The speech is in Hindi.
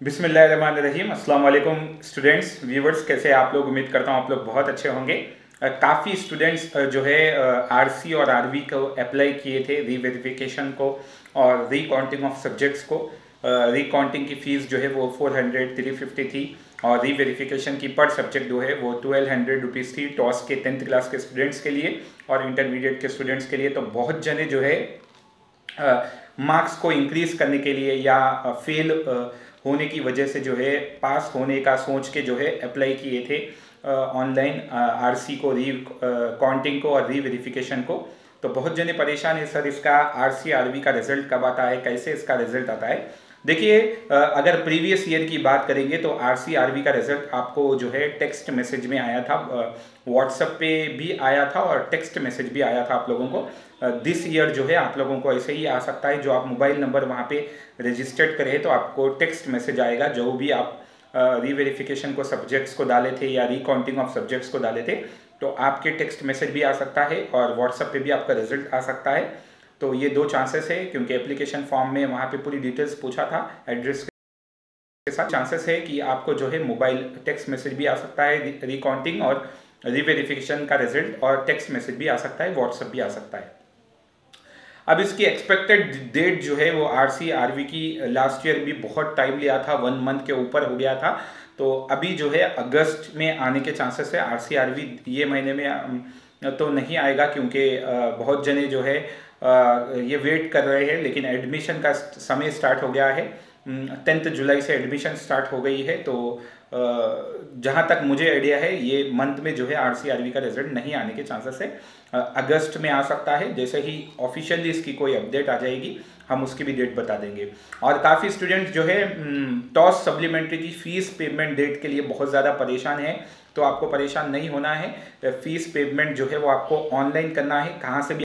बिसमीम अस्सलाम स्टूडेंट्स, व्यूवर्स, कैसे आप लोग? उम्मीद करता हूँ आप लोग बहुत अच्छे होंगे। काफ़ी स्टूडेंट्स जो है आरसी और आरवी को अप्लाई किए थे रीवेरिफिकेशन को और रीकाउंटिंग ऑफ़ सब्जेक्ट्स को। रीकाउंटिंग की फ़ीस जो है वो 400 350 थी और रीवेरिफिकेशन की पर सब्जेक्ट जो है वो ट्वेल्व हंड्रेड रुपीज़ थी टॉस के टेंथ क्लास के स्टूडेंट्स के लिए और इंटरमीडिएट के स्टूडेंट्स के लिए। तो बहुत जने जो है मार्क्स को इंक्रीज़ करने के लिए या फेल होने की वजह से जो है, पास होने का सोच के जो है अप्लाई किए थे ऑनलाइन आरसी को री काउंटिंग को और री वेरिफिकेशन को। तो बहुत जने परेशान है, सर, इसका आरसी आरवी का रिज़ल्ट कब आता है? कैसे इसका रिज़ल्ट आता है? देखिए अगर प्रीवियस ईयर की बात करेंगे तो आर सी का रिज़ल्ट आपको जो है टेक्स्ट मैसेज में आया था व्हाट्सएप पे भी आया था और टेक्स्ट मैसेज भी आया था आप लोगों को। दिस ईयर जो है आप लोगों को ऐसे ही आ सकता है, जो आप मोबाइल नंबर वहाँ पे रजिस्टर्ड करें तो आपको टेक्स्ट मैसेज आएगा, जो भी आप रीवेरिफिकेशन को सब्जेक्ट्स को डाले थे या रिकाउंटिंग ऑफ़ सब्जेक्ट्स को डाले थे तो आपके टेक्स्ट मैसेज भी आ सकता है और व्हाट्सएप पे भी आपका रिज़ल्ट आ सकता है। तो ये दो चांसेस है, क्योंकि एप्लीकेशन फॉर्म में वहाँ पे पूरी डिटेल्स पूछा था एड्रेस के साथ चांसेस है कि आपको जो है मोबाइल टेक्स्ट मैसेज भी आ सकता है रिकाउंटिंग और रिवेरिफिकेशन का रिज़ल्ट और टेक्स्ट मैसेज भी आ सकता है व्हाट्सएप भी आ सकता है। अब इसकी एक्सपेक्टेड डेट जो है वो आर सी आर वी की लास्ट ईयर भी बहुत टाइम लिया था वन मंथ के ऊपर हो गया था। तो अभी जो है अगस्त में आने के चांसेस है आर सी आर वी ये महीने में तो नहीं आएगा क्योंकि बहुत जने जो है ये वेट कर रहे हैं, लेकिन एडमिशन का समय स्टार्ट हो गया है। टेंथ जुलाई से एडमिशन स्टार्ट हो गई है तो जहाँ तक मुझे आइडिया है, ये मंथ में जो है आर सी आर वी का रिज़ल्ट नहीं आने के चांसेस है। अगस्त में आ सकता है, जैसे ही ऑफिशियली इसकी कोई अपडेट आ जाएगी, हम उसकी भी डेट बता देंगे। और काफ़ी स्टूडेंट्स जो है टॉस सप्लीमेंट्री की फ़ीस पेमेंट डेट के लिए बहुत ज़्यादा परेशान है तो आपको परेशान नहीं होना है। फ़ीस पेमेंट जो है वो आपको ऑनलाइन करना है, कहाँ से भी